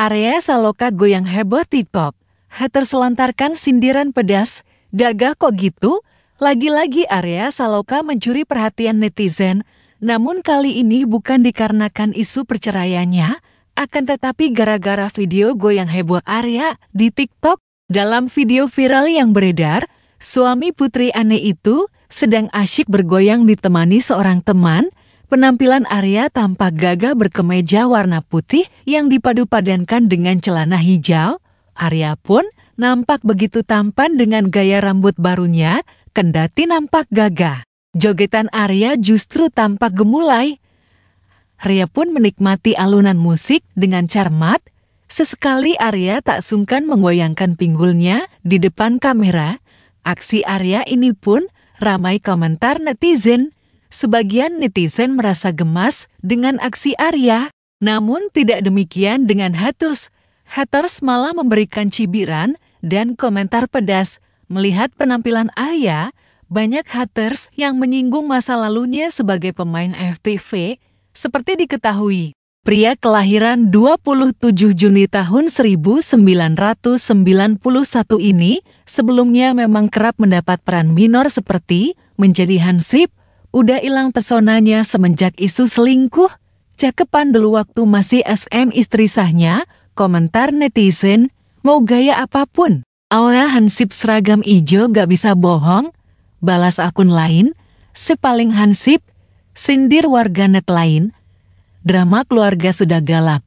Area Saloka goyang heboh TikTok. Haters selantarkan sindiran pedas. Gagah kok gitu? Lagi-lagi area Saloka mencuri perhatian netizen. Namun kali ini bukan dikarenakan isu perceraiannya, akan tetapi gara-gara video goyang heboh Arya di TikTok. Dalam video viral yang beredar, suami putri aneh itu sedang asyik bergoyang ditemani seorang teman Penampilan Arya tampak gagah berkemeja warna putih yang dipadu-padankan dengan celana hijau. Arya pun nampak begitu tampan dengan gaya rambut barunya, kendati nampak gagah. Jogetan Arya justru tampak gemulai. Arya pun menikmati alunan musik dengan cermat. Sesekali Arya tak sungkan menggoyangkan pinggulnya di depan kamera. Aksi Arya ini pun ramai komentar netizen. Sebagian netizen merasa gemas dengan aksi Arya, namun tidak demikian dengan haters. Haters malah memberikan cibiran dan komentar pedas. Melihat penampilan Arya, banyak haters yang menyinggung masa lalunya sebagai pemain FTV. Seperti diketahui, pria kelahiran 27 Juni tahun 1991 ini sebelumnya memang kerap mendapat peran minor seperti menjadi Hansip, Udah hilang pesonanya semenjak isu selingkuh. Cakepan dulu waktu masih SM istri sahnya, komentar netizen, mau gaya apa pun. Aura Hansip seragam ijo gak bisa bohong, balas akun lain, sepaling Hansip, sindir warganet lain. Drama keluarga sudah gak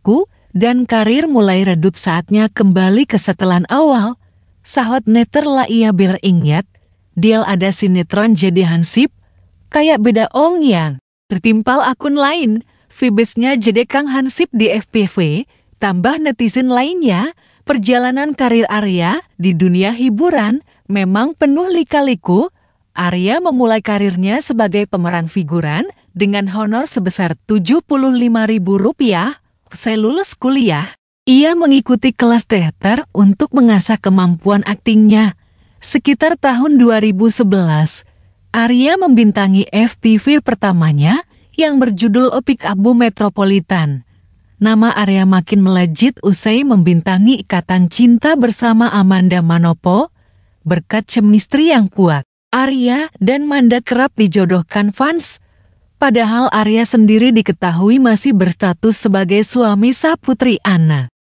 dan karir mulai redup saatnya kembali ke setelan awal. Sahot neter lah ia beringat, dia ada sinetron jadi Hansip, kayak beda ong yang tertimpal akun lain. Vibesnya jadi Kang Hansip di FPV, tambah netizen lainnya, perjalanan karir Arya di dunia hiburan memang penuh lika-liku. Arya memulai karirnya sebagai pemeran figuran dengan honor sebesar Rp75.000 Saya lulus kuliah. Ia mengikuti kelas teater untuk mengasah kemampuan aktingnya. Sekitar tahun 2011, Arya membintangi FTV pertamanya yang berjudul Opik Abu Metropolitan. Nama Arya makin melejit usai membintangi Ikatan Cinta bersama Amanda Manopo berkat chemistry yang kuat. Arya dan Manda kerap dijodohkan fans, padahal Arya sendiri diketahui masih berstatus sebagai suami Saputri Anna.